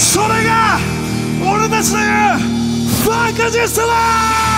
それが俺たちの言うファンカジストだ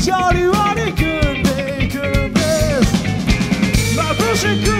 Shawty, wanna come back, come back. My bullshit.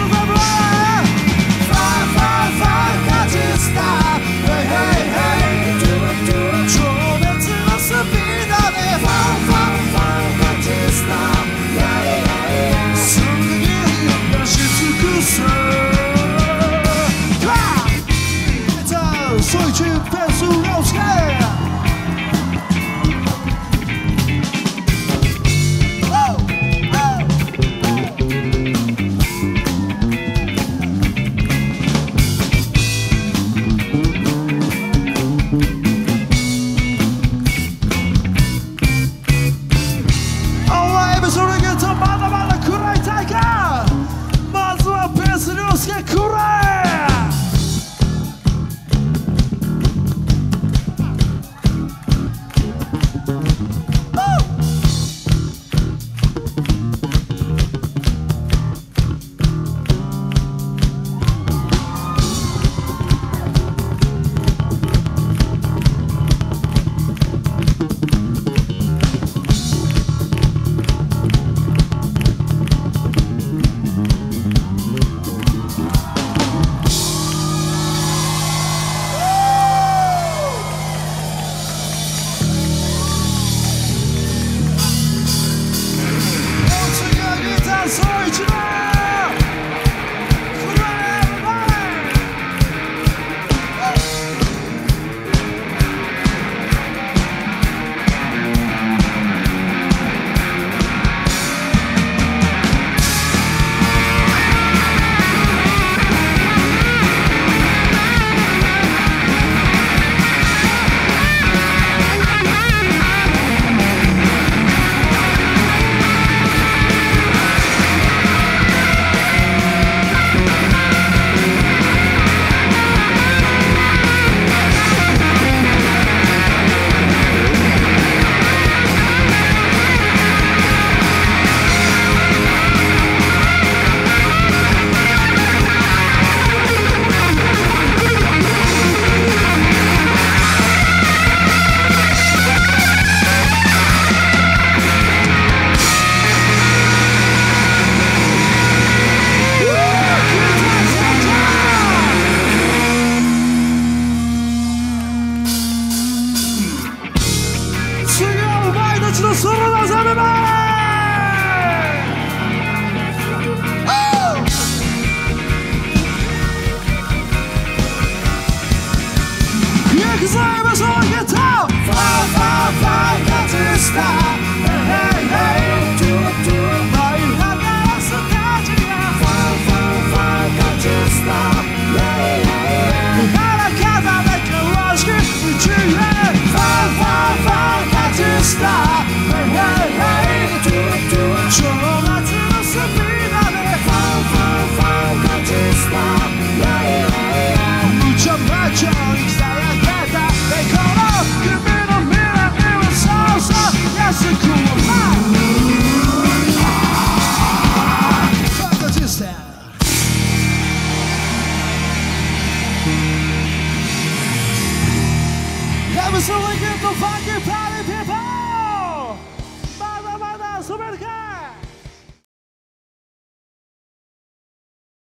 So we get the fucking power.